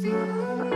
View.